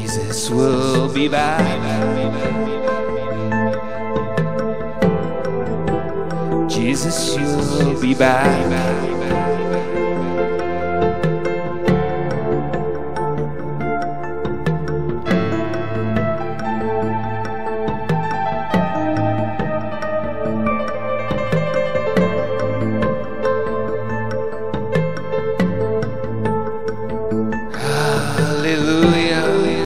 Jesus will be back. Jesus, you'll be back.